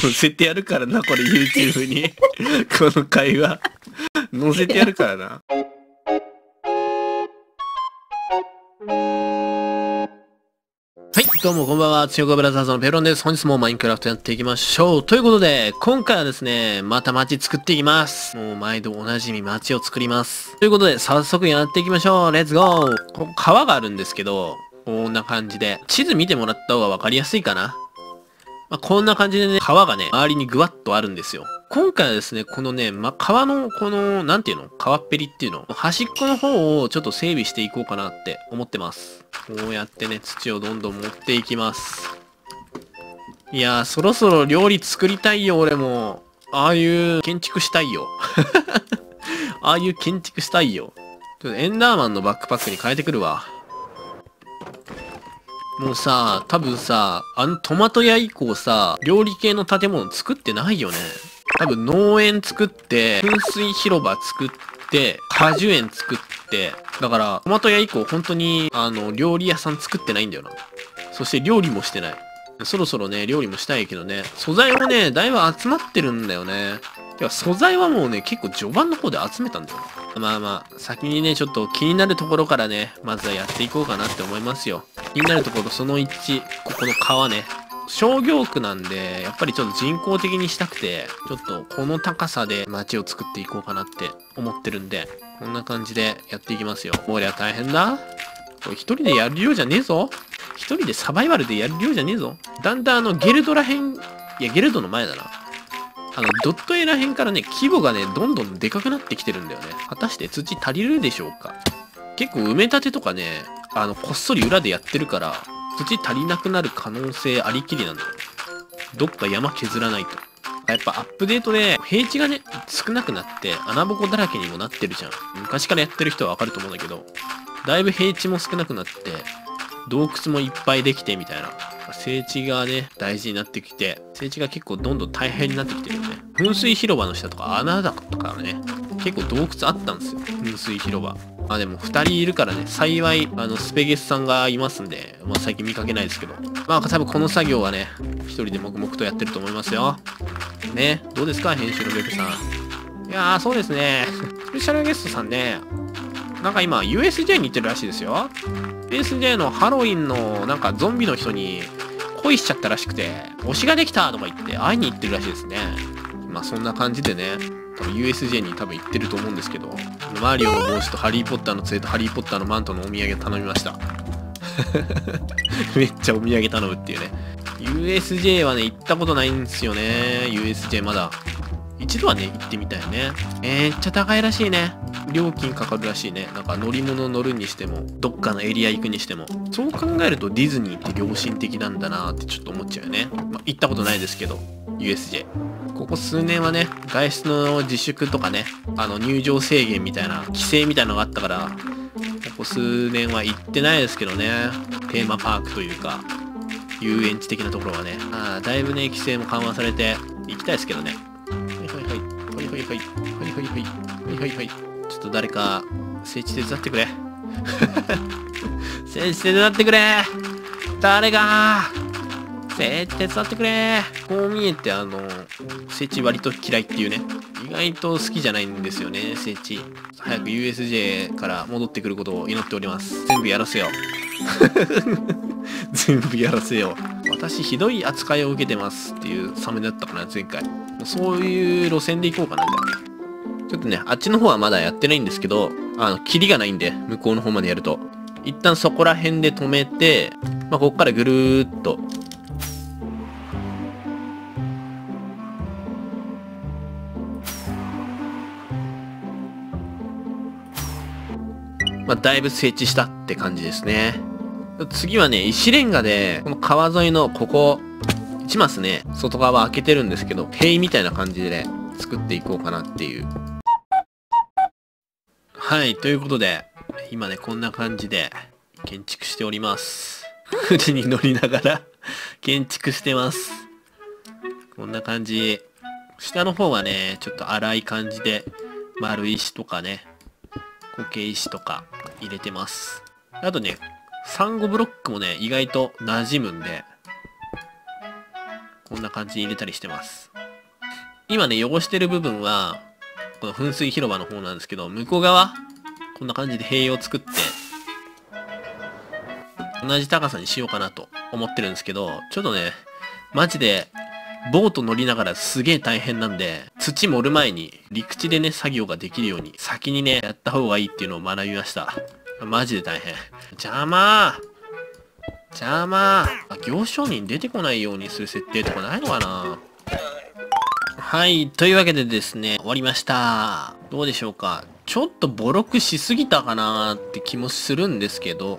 載せてやるからな、これ YouTube に。この会話。載せてやるからな。はい、どうもこんばんは。強子ブラザーズのペロンです。本日もマインクラフトやっていきましょう。ということで、今回はですね、また街作っていきます。もう毎度おなじみ街を作ります。ということで、早速やっていきましょう。レッツゴーここ川があるんですけど、こんな感じで。地図見てもらった方がわかりやすいかな。まあ、こんな感じでね、川がね、周りにぐわっとあるんですよ。今回はですね、このね、ま、川の、この、なんていうの？川っぺりっていうの？端っこの方をちょっと整備していこうかなって思ってます。こうやってね、土をどんどん持っていきます。いやー、そろそろ料理作りたいよ、俺も。ああいう建築したいよ。ああいう建築したいよ。ちょっとエンダーマンのバックパックに変えてくるわ。もうさ、多分さ、あのトマト屋以降さ、料理系の建物作ってないよね。多分農園作って、噴水広場作って、果樹園作って、だから、トマト屋以降本当に、あの、料理屋さん作ってないんだよな。そして料理もしてない。そろそろね、料理もしたいけどね、素材もね、だいぶ集まってるんだよね。てか、素材はもうね、結構序盤の方で集めたんだよ。まあまあ、先にね、ちょっと気になるところからね、まずはやっていこうかなって思いますよ。気になるところその1、ここの川ね。商業区なんで、やっぱりちょっと人工的にしたくて、ちょっとこの高さで街を作っていこうかなって思ってるんで、こんな感じでやっていきますよ。こりゃ大変だ。これ一人でやる量じゃねえぞ。一人でサバイバルでやる量じゃねえぞ。だんだんあの、ゲルドらへん、いや、ゲルドの前だな。あの、ドット絵らへんからね、規模がね、どんどんでかくなってきてるんだよね。果たして土足りるでしょうか？結構埋め立てとかね、あの、こっそり裏でやってるから、土足りなくなる可能性ありきりなんだよ。どっか山削らないと。やっぱアップデートで平地がね、少なくなって穴ぼこだらけにもなってるじゃん。昔からやってる人はわかると思うんだけど、だいぶ平地も少なくなって、洞窟もいっぱいできてみたいな。整地がね、大事になってきて、整地が結構どんどん大変になってきてる。噴水広場の下とか穴だとかね、結構洞窟あったんですよ。噴水広場。まあでも2人いるからね、幸い、あの、スペゲスさんがいますんで、まあ最近見かけないですけど。まあ多分この作業はね、一人で黙々とやってると思いますよ。ね、どうですか編集のベクさん。いやー、そうですね。スペシャルゲストさんね、なんか今 USJ に行ってるらしいですよ。USJ のハロウィンのなんかゾンビの人に恋しちゃったらしくて、推しができたとか言って会いに行ってるらしいですね。まあそんな感じでね、多分 USJ に多分行ってると思うんですけど、マリオの帽子とハリーポッターの杖とハリーポッターのマントのお土産頼みました。めっちゃお土産頼むっていうね。USJ はね、行ったことないんですよね。USJ まだ。一度はね、行ってみたいね。めっちゃ高いらしいね。料金かかるらしいね。なんか乗り物乗るにしても、どっかのエリア行くにしても。そう考えるとディズニーって良心的なんだなってちょっと思っちゃうよね。まあ、行ったことないですけど、USJ。ここ数年はね、外出の自粛とかね、あの入場制限みたいな、規制みたいなのがあったから、ここ数年は行ってないですけどね。テーマパークというか、遊園地的なところはね。ああ、だいぶね、規制も緩和されて、行きたいですけどね。はいはいはい。はいはいはい。はいはいはい。はいはいはい。ちょっと誰か、聖地手伝ってくれ。聖地手伝ってくれ誰が聖地手伝ってくれこう見えてあの、聖地割と嫌いっていうね。意外と好きじゃないんですよね、聖地。早く USJ から戻ってくることを祈っております。全部やらせよ。全部やらせよ。私ひどい扱いを受けてますっていうサムネだったかな、前回。そういう路線で行こうかな、じゃあ。ちょっとね、あっちの方はまだやってないんですけど、あの、キリがないんで、向こうの方までやると。一旦そこら辺で止めて、まあ、こっからぐるーっと。まあ、だいぶ整地したって感じですね。次はね、石レンガで、この川沿いのここ、1マスね、外側開けてるんですけど、塀みたいな感じでね、作っていこうかなっていう。はい、ということで、今ね、こんな感じで建築しております。船に乗りながら建築してます。こんな感じ。下の方はね、ちょっと荒い感じで、丸石とかね、苔石とか入れてます。あとね、サンゴブロックもね、意外と馴染むんで、こんな感じに入れたりしてます。今ね、汚してる部分は、この噴水広場の方なんですけど、向こう側、こんな感じで塀を作って、同じ高さにしようかなと思ってるんですけど、ちょっとね、マジで、ボート乗りながらすげえ大変なんで、土盛る前に陸地でね、作業ができるように、先にね、やった方がいいっていうのを学びました。マジで大変。邪魔邪魔あ、行商人出てこないようにする設定とかないのかなはい。というわけでですね、終わりました。どうでしょうか。ちょっとボロくしすぎたかなって気もするんですけど、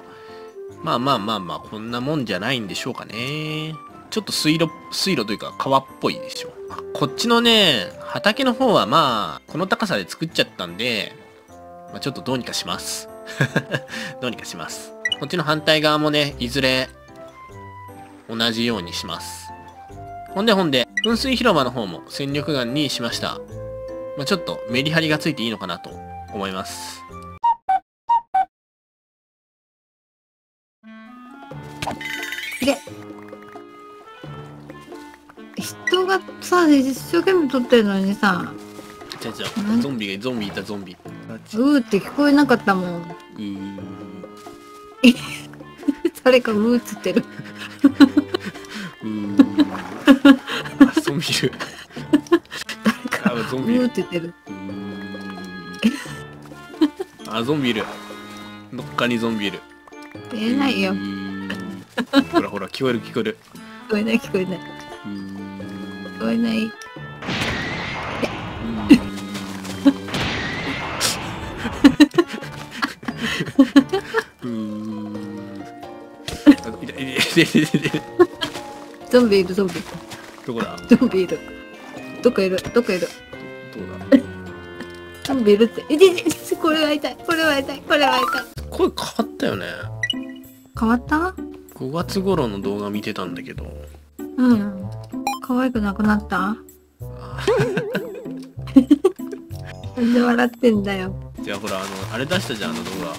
まあまあまあまあ、こんなもんじゃないんでしょうかね。ちょっと水路、水路というか川っぽいでしょ。こっちのね、畑の方はまあ、この高さで作っちゃったんで、まあ、ちょっとどうにかします。どうにかします。こっちの反対側もね、いずれ、同じようにします。ほんでほんで、噴水広場の方も戦力眼にしました。まあ、ちょっとメリハリがついていいのかなと思います。人がさ一生懸命撮ってるのにさじゃじゃうん？ゾンビがゾンビいたゾンビ。うーって聞こえなかったもんうー 誰かうーっつってるうーあゾンビいる。あゾうンビいるーっ。て言ってるあ、ゾンビいる。どっかにゾンビいる。言えないよほらほら、聞こえる聞こえる。聞こえない聞こえない聞こえない。ゾンビいるゾンビ。どこだゾンビいる。どっかいる？どっかいる？どうだ？ゾンビいるって。いていてこれは痛いこれは痛いこれは痛い声変わったよね。変わった？5月頃の動画見てたんだけど。うん可愛くなくなった？なんで笑ってんだよじゃあほら、あの、あれ出したじゃん、あの動画。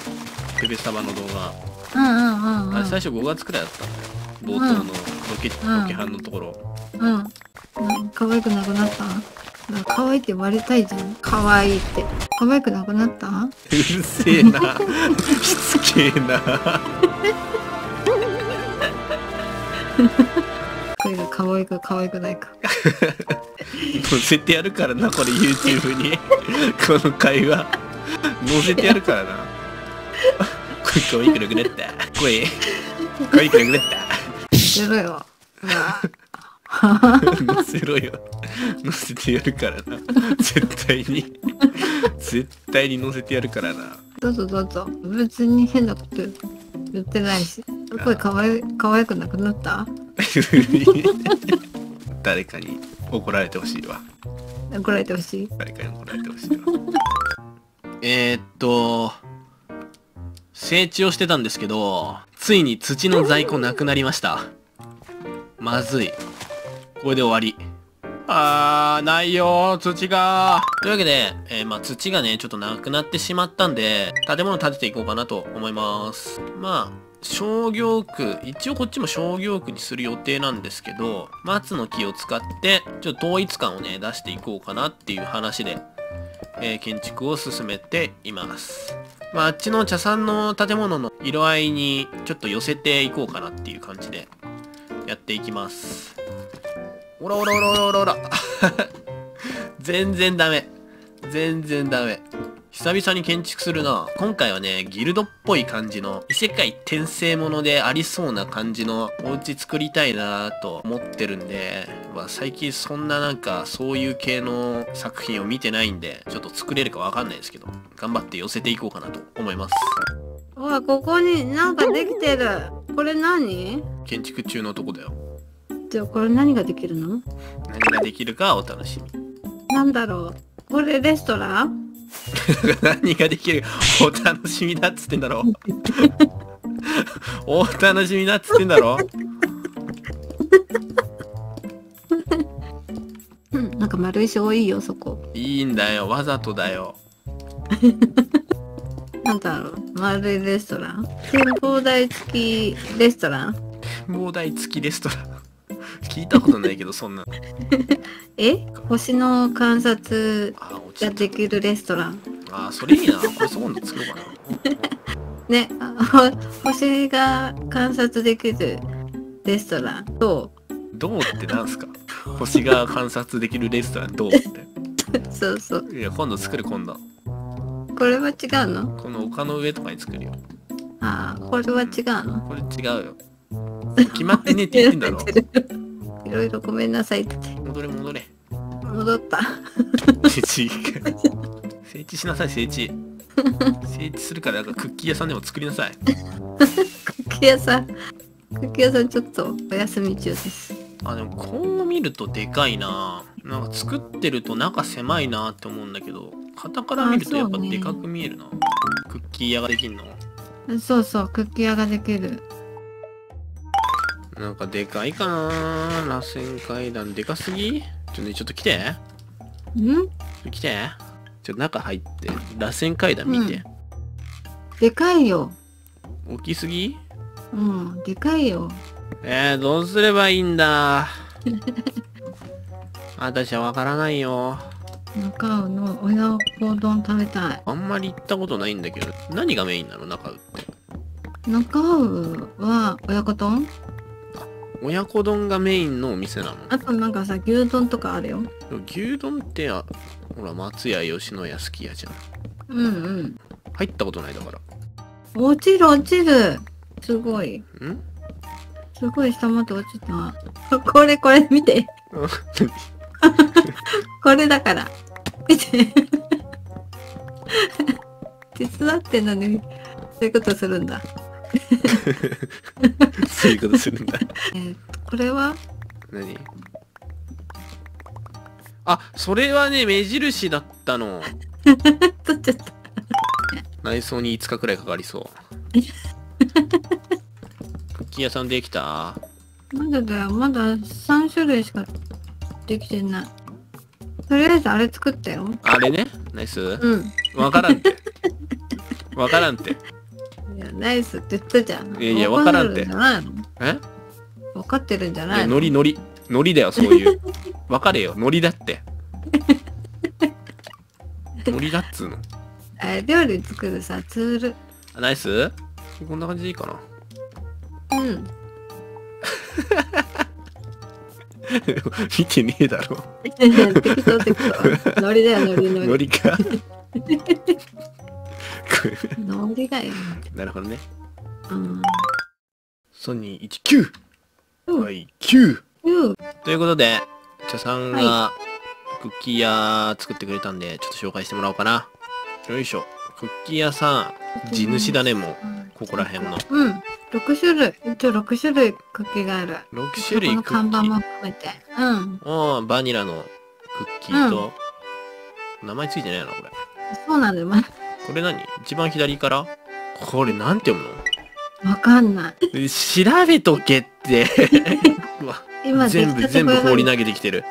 ペペサバの動画。うんうんうんうんあれ最初5月くらいだったんだよ。冒頭のロケ、うんロケハンのところ。うん。うん可愛くなくなった？可愛いって言われたいじゃん。可愛いって。可愛くなくなった？うるせえな。しつけえな。愛いか可愛くないか。載せてやるからな、これ YouTube に。この会話。載せてやるからな。声可愛くなくなった。声、可愛くなくなった。やろよ。載せろよ。載せてやるからな。絶対に。絶対に載せてやるからな。どうぞどうぞ。別に変なこと言ってないし。これ可愛い可愛くなくなった？誰かに怒られてほしいわ。怒られてほしい？誰かに怒られてほしいわ。えー、っと、整地をしてたんですけど、ついに土の在庫なくなりました。まずい。これで終わり。あー、ないよー、土がというわけで、えーまあ土がね、ちょっとなくなってしまったんで、建物建てていこうかなと思います。まあ、商業区、一応こっちも商業区にする予定なんですけど、松の木を使って、ちょっと統一感をね、出していこうかなっていう話で、えー建築を進めています。まあ、あっちの茶産の建物の色合いにちょっと寄せていこうかなっていう感じでやっていきます。おらおらおらおらおら。全然ダメ。全然ダメ。久々に建築するな。今回はね、ギルドっぽい感じの、異世界転生ものでありそうな感じのお家作りたいなと思ってるんで、まあ、最近そんななんかそういう系の作品を見てないんで、ちょっと作れるかわかんないですけど、頑張って寄せていこうかなと思います。うわ、ここになんかできてる。これ何？建築中のとこだよ。じゃあこれ何ができるの？何ができるかお楽しみ。なんだろう。これレストラン？何ができる？お楽しみだっつってんだろ お楽しみだっつってんだろう。ん、なんか丸石多いよ、そこ。いいんだよ。わざとだよ。なんだろう。丸いレストラン？展望台付きレストラン？展望台付きレストラン聞いたことないけどそんな。え？星の観察がたできるレストラン。あーそれいいな。これ今度作ろうかな。ね、星が観察できるレストラン。と、どうってなんすか？星が観察できるレストランどうって。そうそう。いや今度作る今度。これは違うの？この丘の上とかに作るよ。ああ、これは違うの？これ違うよ。決まってねえって言ってんだろいろいろごめんなさいって。戻れ戻れ。戻った。整地。整地しなさい整地。整地するからなんかクッキー屋さんでも作りなさい。クッキー屋さん、クッキー屋さんちょっとお休み中です。あでもこう見るとでかいな。なんか作ってると中狭いなって思うんだけど肩から見るとやっぱでかく見えるな、クッキー屋ができんの。そうそう、クッキー屋ができる。なんかでかいかな螺旋階段。でかすぎ？ちょ,、ね、ちょっと来て。ん？来て。ちょっと中入って螺旋階段見て、でかいよ。大きすぎ？うん、でかいよ。えー、どうすればいいんだ？私はわからないよ。中尾の親子丼食べたい。あんまり行ったことないんだけど。何がメインなの？中尾って。中尾は親子丼？親子丼がメインのお店なの？あとなんかさ、牛丼とかあるよ。牛丼ってあほら松屋吉野家すき家じゃんうんうん。入ったことないだから落ちる落ちる。すごい。ん？すごい下まで落ちた。これこれ見て。これだから。見て。手伝ってんのに、そういうことするんだ。そういうことするんだえー、これは？何？あそれはね目印だったの 取っちゃった。内装に5日くらいかかりそうクッキー屋さんできた？まだだよ。まだ3種類しかできてない。とりあえずあれ作ったよ。あれね？ナイスうん。わからんってわからんっていや、ナイスって言ったじゃん。いやいやわからんって。え？分かってるんじゃないの？ノリノリ。ノリだよそういう。わかれよ。ノリだって。ノリだっつうの。え料理作るさ、ツール。あナイス？こんな感じでいいかな。うん。見てねえだろ。適当適当。ノリだよ、ノリノリ。ノリかノリだよ。なるほどねうん。ソニー19うんはい9うん。ということで茶さんがはクッキー屋作ってくれたんでちょっと紹介してもらおうかなよいしょクッキー屋さん地主だねもうここら辺のうん。6種類。一応6種類クッキーがある。6種類このクッキー看板も含めて。うん。ああバニラのクッキーと、名前ついてないなこれそうなんだよ。まこれ何？一番左から？これなんて読むの？わかんない。え調べとけって 今全部全部放り投げてきてる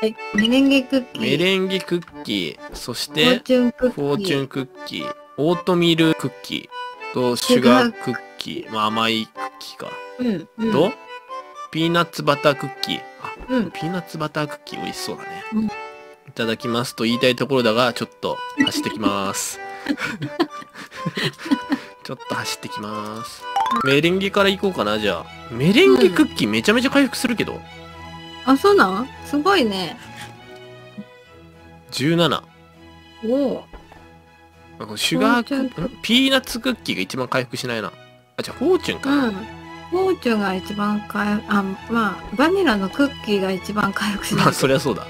はい。メレンゲクッキー。メレンゲクッキーそしてフォーチュンクッキー。フォーチュンクッキーオートミールクッキーとシュガークッキーまあ甘いクッキーか、うん。うん。とピーナッツバタークッキーあうん。ピーナッツバタークッキー美味しそうだね、うんいただきますと言いたいところだがちょっと走ってきます。ちょっと走ってきます。メレンゲから行こうかなじゃあ。メレンゲクッキーめちゃめちゃ回復するけど、あ、そうなのすごいね。17おお。あこのシュガーピーナッツクッキーが一番回復しないな。あじゃあフォーチュンか。な、うん。フォーチュンが一番回復、あ、まあ、バニラのクッキーが一番回復しない。まあそりゃそうだ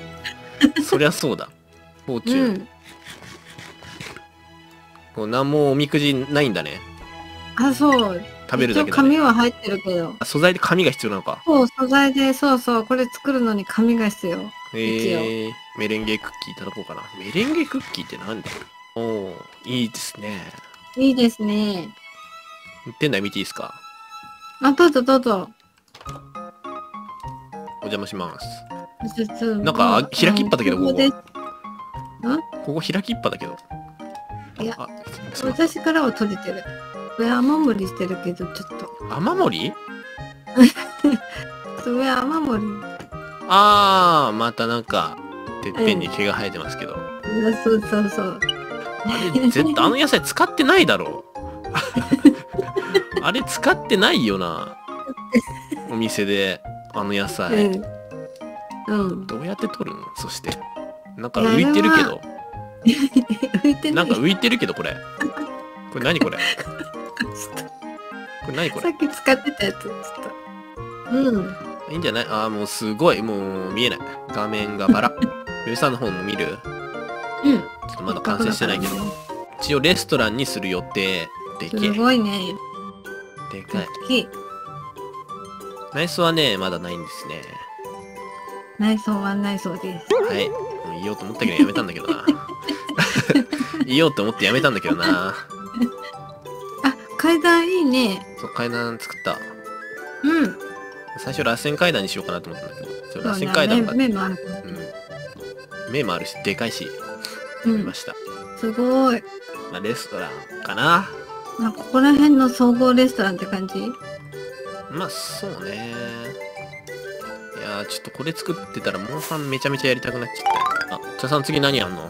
そりゃそうだフォーチュン、うん。こう何もおみくじないんだねあ、そう。食べるだけね、紙は入ってるけど。あ素材で紙が必要なのかそう、素材で、そうそう、これ作るのに紙が必要。えー、メレンゲクッキーいただこうかなメレンゲクッキーってなんだおおいいですねいいですね。店内見ていいですか？あ、どうぞどうぞ。お邪魔しますなんかあ開きっぱだけどこここでここ開きっぱだけどいや私からは取れてる。これ雨漏りしてるけど、ちょっと。雨漏り？それ雨漏り。あー、またなんか、てっぺんに毛が生えてますけど。そうそうそう。あれ、絶対あの野菜使ってないだろう。あれ使ってないよな。お店で、あの野菜。うん。うん。どうやって取るの？そして。なんか浮いてるけど。浮いてなないんか浮いてるけど、これ。これ何これ？これ何これ？さっき使ってたやつ。ちょっと。うん。いいんじゃない？あー、もうすごい。もう見えない。画面がバラ。ウェブさんの方も見る？うん。ちょっとまだ完成してないけど。一応レストランにする予定。でけえ。すごいね。でかい。内装はね、まだないんですね。内装は内装です。はい。もう言おうと思ったけどやめたんだけどな。言おうと思ってやめたんだけどな。あ、階段いいね。そう、階段作った。うん。最初螺旋階段にしようかなと思ったんだけど、それ螺旋階段が、目目もある。うん。目もあるし、でかいし、うん見ま。した。すごい。まあ、レストランかな。まあ、ここら辺の総合レストランって感じ？まあ、そうね。いやー、ちょっとこれ作ってたら、モンハンめちゃめちゃやりたくなっちゃったよ。あ、茶さん次何やんの？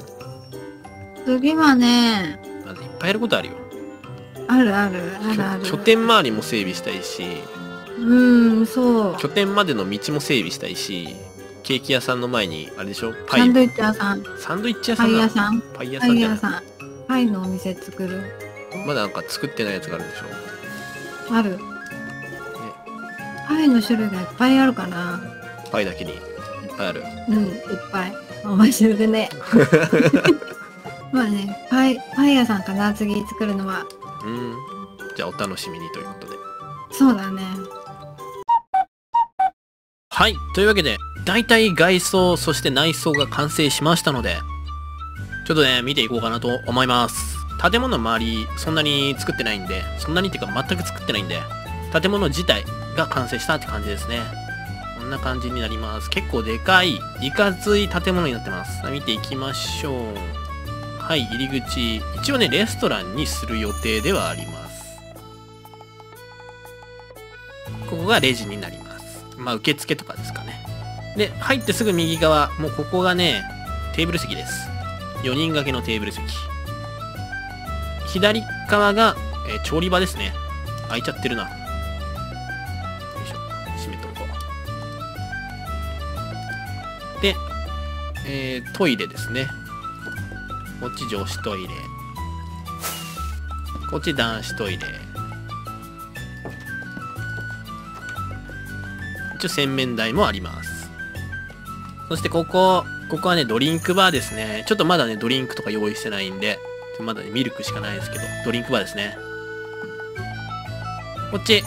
次はね、まだいっぱいやることあるよ。あるある、あるある。拠拠点周りも整備したいし、うん、そう。拠点までの道も整備したいし、ケーキ屋さんの前に、あれでしょ？パイサンドイッチ屋さん、サンドイッチ屋さパんだイ屋さん、パイ屋パさんじゃないイ屋さん。パイのお店作る。まだなんか作ってないやつがあるんでしょ？ある。パイの種類がいっぱいあるかな。パイだけにいっぱいある。うん、いっぱい。面白いね。まあね、パイ、パイ屋さんかな、次作るのは。うん。じゃあお楽しみにということで。そうだね。はい。というわけで、大体外装、そして内装が完成しましたので、ちょっとね、見ていこうかなと思います。建物の周り、そんなに作ってないんで、そんなにっていうか全く作ってないんで、建物自体が完成したって感じですね。な感じになります。結構でかい、いかつい建物になってます。見ていきましょう。はい、入り口。一応ね、レストランにする予定ではあります。ここがレジになります。まあ、受付とかですかね。で、入ってすぐ右側、もうここがね、テーブル席です。4人掛けのテーブル席。左側が、えー調理場ですね。開いちゃってるな。よいしょ。閉めとこう。えートイレですね。こっち女子トイレ。こっち男子トイレ。一応洗面台もあります。そしてここ、ここはね、ドリンクバーですね。ちょっとまだね、ドリンクとか用意してないんで、まだね、ミルクしかないですけど、ドリンクバーですね。こっち、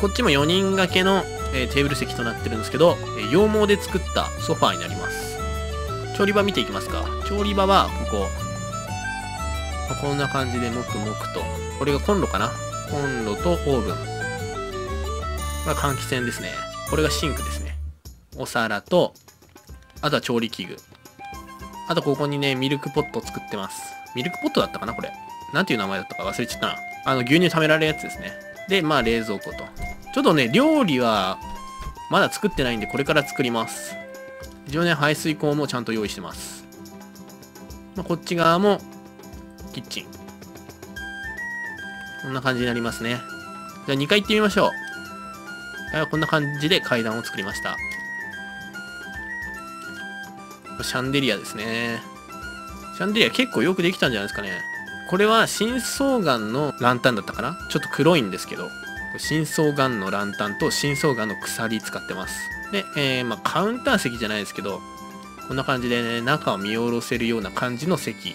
こっちも4人掛けの、えーテーブル席となってるんですけど、えー羊毛で作ったソファーになります。調理場見ていきますか。調理場は、ここ。まあこんな感じで、もくもくと。これがコンロかなコンロとオーブン。まあ、換気扇ですね。これがシンクですね。お皿と、あとは調理器具。あとここにね、ミルクポットを作ってます。ミルクポットだったかなこれ。なんていう名前だったか忘れちゃったな。あの、牛乳貯められるやつですね。で、まあ、冷蔵庫と。ちょっとね、料理は、まだ作ってないんで、これから作ります。一応ね、排水口もちゃんと用意してます。まあ、こっち側も、キッチン。こんな感じになりますね。じゃあ2階行ってみましょう。はい、こんな感じで階段を作りました。シャンデリアですね。シャンデリア結構よくできたんじゃないですかね。これは深層岩のランタンだったかなちょっと黒いんですけど、深層岩のランタンと深層岩の鎖使ってます。で、えー、まあカウンター席じゃないですけど、こんな感じでね、中を見下ろせるような感じの席。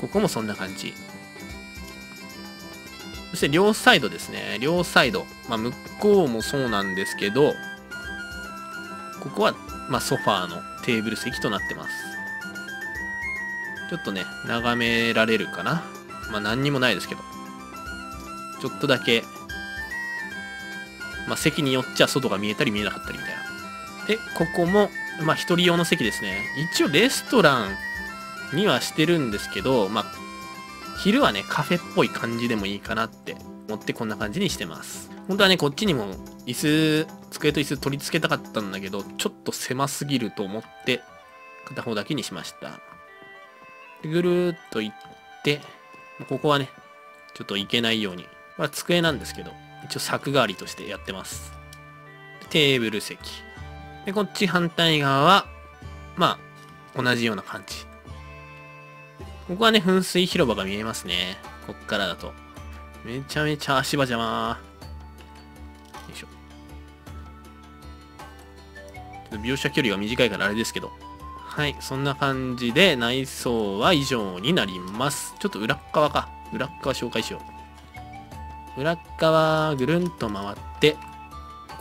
ここもそんな感じ。そして両サイドですね。両サイド。まあ向こうもそうなんですけど、ここは、まあソファーのテーブル席となってます。ちょっとね、眺められるかな。まあ何にもないですけど。ちょっとだけ、まあ席によっちゃ外が見えたり見えなかったりみたいな。で、ここも、まあ一人用の席ですね。一応レストランにはしてるんですけど、まあ、昼はね、カフェっぽい感じでもいいかなって思ってこんな感じにしてます。本当はね、こっちにも椅子、机と椅子取り付けたかったんだけど、ちょっと狭すぎると思って、片方だけにしました。でぐるーっと行って、ここはね、ちょっと行けないように。まあ、机なんですけど、一応柵代わりとしてやってます。テーブル席。で、こっち反対側は、まあ、同じような感じ。ここはね、噴水広場が見えますね。こっからだと。めちゃめちゃ足場邪魔。よいしょ。ちょっと描写距離が短いからあれですけど。はい、そんな感じで内装は以上になります。ちょっと裏側か。裏側紹介しよう。裏側ぐるんと回って、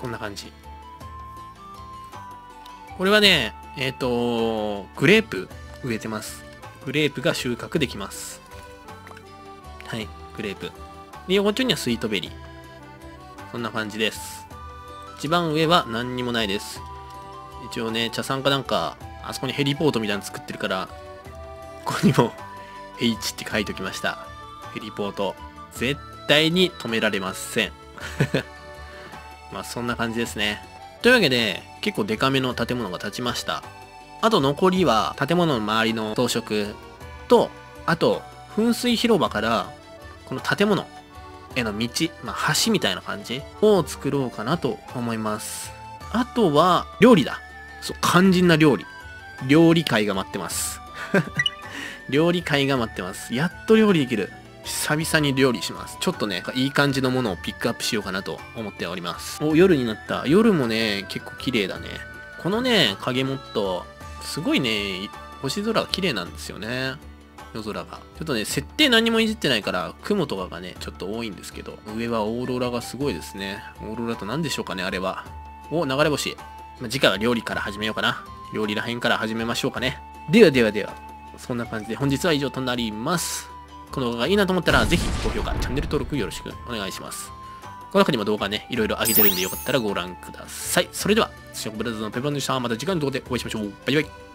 こんな感じ。これはね、えっ、ー、と、グレープ植えてます。グレープが収穫できます。はい、グレープ。で、横丁にはスイートベリー。そんな感じです。一番上は何にもないです。一応ね、茶さんかなんか、あそこにヘリポートみたいなの作ってるから、ここにも H って書いときました。ヘリポート。絶対に止められません。まあそんな感じですね。というわけで、結構デカめの建物が建ちました。あと残りは建物の周りの装飾と、あと噴水広場からこの建物への道、まあ、橋みたいな感じを作ろうかなと思います。あとは料理だ。そう、肝心な料理。料理会が待ってます。料理会が待ってます。やっと料理できる。久々に料理します。ちょっとね、いい感じのものをピックアップしようかなと思っております。お、夜になった。夜もね、結構綺麗だね。このね、影モット、すごいね、星空が綺麗なんですよね。夜空が。ちょっとね、設定何もいじってないから、雲とかがね、ちょっと多いんですけど、上はオーロラがすごいですね。オーロラと何でしょうかね、あれは。お、流れ星。ま次回は料理から始めようかな。料理らへんから始めましょうかね。ではではでは、そんな感じで本日は以上となります。この動画がいいなと思ったら、ぜひ高評価、チャンネル登録よろしくお願いします。この中にも動画ね、いろいろ上げてるんでよかったらご覧ください。それでは、ションブラザーのペパンでした。また次回の動画でお会いしましょう。バイバイ。